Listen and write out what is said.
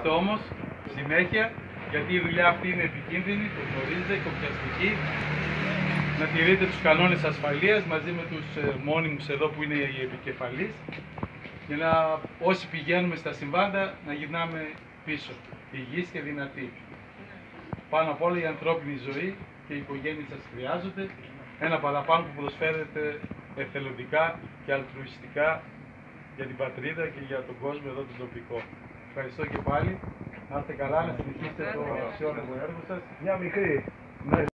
προσέχετε όμως συνέχεια γιατί η δουλειά αυτή είναι επικίνδυνη, το γνωρίζετε, κοπιαστική. Να τηρείτε τους κανόνες ασφαλείας μαζί με τους ε, μόνιμους εδώ που είναι οι επικεφαλείς για να όσοι πηγαίνουμε στα συμβάντα να γυρνάμε πίσω, υγιείς και δυνατοί. Πάνω απ' όλα η ανθρώπινη ζωή και οι οικογένειες σας χρειάζονται ένα παραπάνω που προσφέρετε εθελοντικά και αλτρουιστικά για την πατρίδα και για τον κόσμο εδώ τον τοπικό. Ευχαριστώ και πάλι. Να είστε καλά, να συνεχίσετε το αξιόλογο έργο σας. Μια μικρή.